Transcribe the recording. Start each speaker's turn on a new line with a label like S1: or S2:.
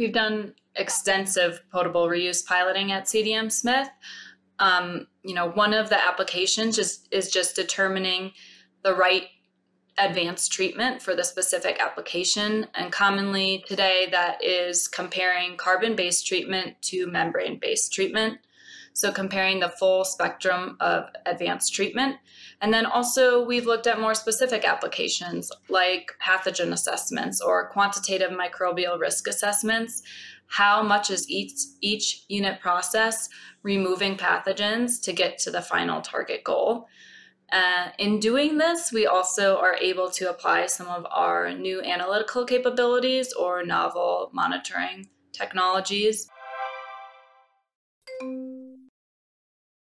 S1: We've done extensive potable reuse piloting at CDM Smith. Um, you know, one of the applications just is just determining the right advanced treatment for the specific application. And commonly today, that is comparing carbon based treatment to membrane based treatment. So, comparing the full spectrum of advanced treatment. And then also, we've looked at more specific applications like pathogen assessments or quantitative microbial risk assessments. How much is each, each unit process removing pathogens to get to the final target goal? Uh, in doing this, we also are able to apply some of our new analytical capabilities or novel monitoring technologies.